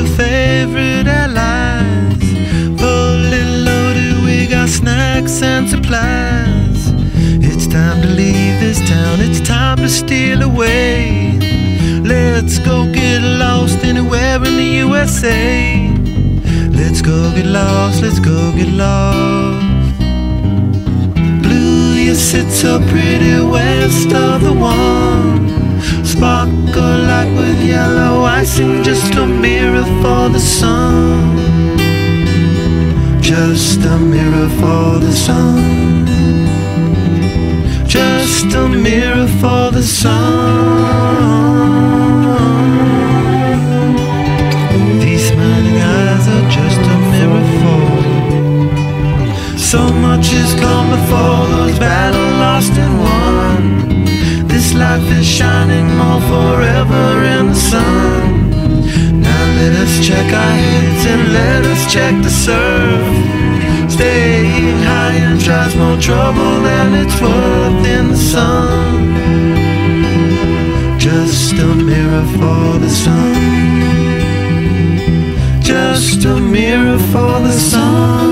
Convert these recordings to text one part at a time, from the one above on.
two favorite allies. Fully loaded, we got snacks and supplies. It's time to leave this town, it's time to steal away. Let's go get lost anywhere in the USA. Let's go get lost, let's go get lost. Blue, you sit so pretty west of the one. Sparkle like with yellow icing, just a mirror for the sun. Just a mirror for the sun. Just a mirror for the sun. These smiling eyes are just a mirror for. So much has come before those battles lost and won. This life is shining more forever in the sun. Us check our heads and let us check the surf. Staying high and tries more trouble than it's worth in the sun. Just a mirror for the sun. Just a mirror for the sun.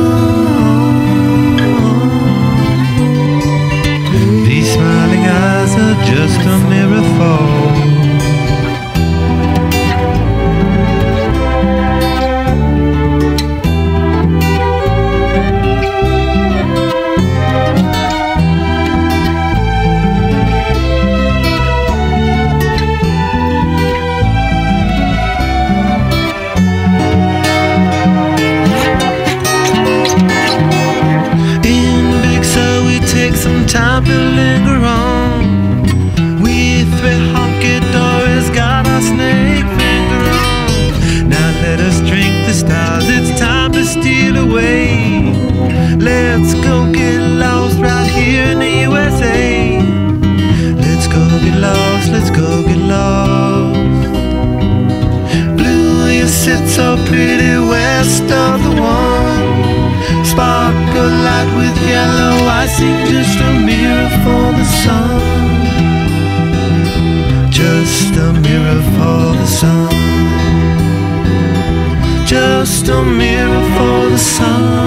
West of the one. Sparkle light with yellow icing, just a mirror for the sun. Just a mirror for the sun. Just a mirror for the sun.